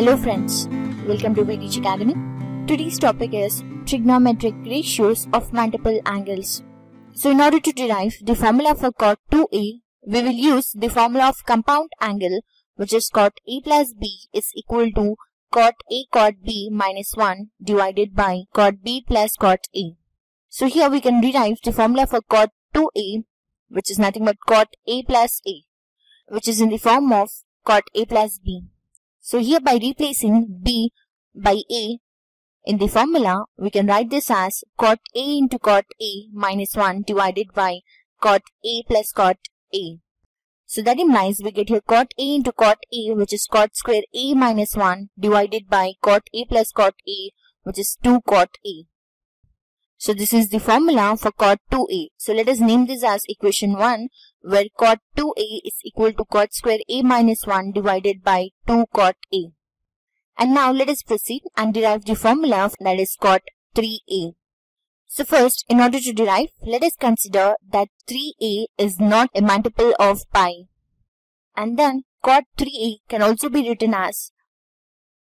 Hello friends, welcome to We Teach Academy. Today's topic is trigonometric ratios of multiple angles. So in order to derive the formula for cot 2a, we will use the formula of compound angle which is cot a plus b is equal to cot a cot b minus 1 divided by cot b plus cot a. So here we can derive the formula for cot 2a which is nothing but cot a plus a which is in the form of cot a plus b. So here by replacing b by a in the formula, we can write this as cot a into cot a minus 1 divided by cot a plus cot a. So that implies we get here cot a into cot a which is cot square a minus 1 divided by cot a plus cot a which is 2 cot a. So this is the formula for cot 2a. So let us name this as equation 1 where cot 2a is equal to cot square a minus 1 divided by 2 cot a. And now let us proceed and derive the formula that is cot 3a. So first, in order to derive, let us consider that 3a is not a multiple of pi. And then cot 3a can also be written as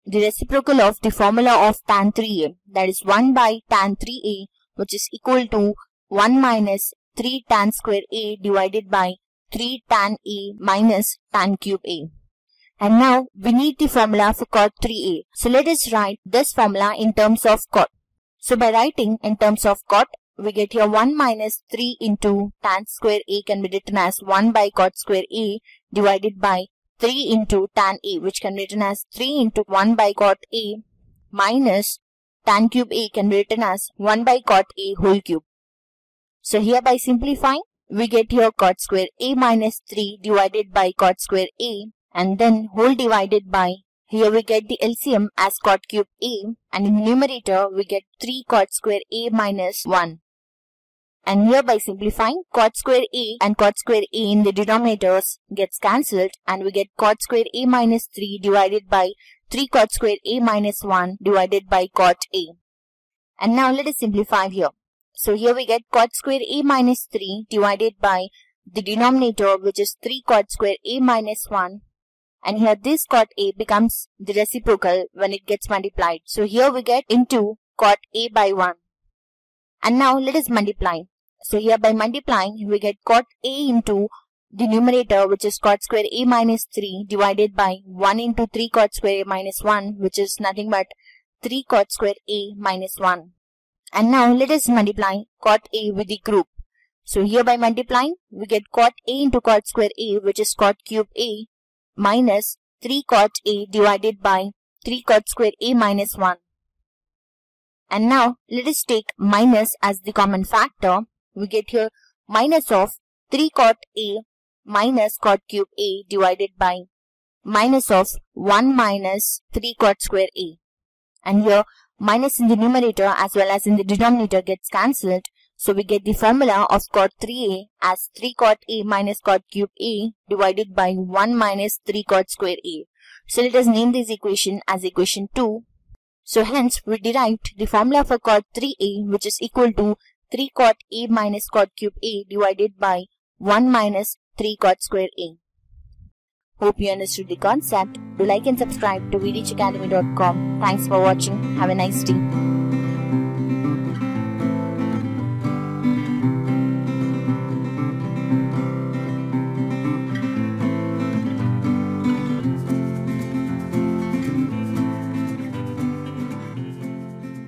the reciprocal of the formula of tan 3a that is 1 by tan 3a which is equal to 1 minus 3 tan square a divided by 3 tan a minus tan cube a. And now we need the formula for cot 3a. So let us write this formula in terms of cot. So by writing in terms of cot, we get here 1 minus 3 into tan square a can be written as 1 by cot square a divided by 3 into tan a which can be written as 3 into 1 by cot a minus tan cube a can be written as 1 by cot a whole cube. So here by simplifying, we get here cot square a minus 3 divided by cot square a and then whole divided by here we get the LCM as cot cube a and in numerator we get 3 cot square a minus 1. And here by simplifying cot square a and cot square a in the denominators gets cancelled and we get cot square a minus 3 divided by 3 cot square a minus 1 divided by cot a. And now let us simplify here. So here we get cot square a minus 3 divided by the denominator which is 3 cot square a minus 1 and here this cot A becomes the reciprocal when it gets multiplied. So here we get into cot A by 1. And now let us multiply. So here by multiplying we get cot A into the numerator which is cot square A minus 3 divided by 1 into 3 cot square A minus 1 which is nothing but 3 cot square A minus 1. And now let us multiply cot A with the group. So here by multiplying we get cot A into cot square A which is cot cube A minus 3 cot A divided by 3 cot square A minus 1. And now let us take minus as the common factor. We get here minus of 3 cot A minus cot cube A divided by minus of 1 minus 3 cot square A. And here minus in the numerator as well as in the denominator gets cancelled so we get the formula of cot 3a as 3 cot a minus cot cube a divided by 1 minus 3 cot square a. So let us name this equation as equation 2. So hence we derived the formula for cot 3a which is equal to 3 cot a minus cot cube a divided by 1 minus 3 cot square a. Hope you understood the concept. Do like and subscribe to weteachacademy.com. Thanks for watching. Have a nice day.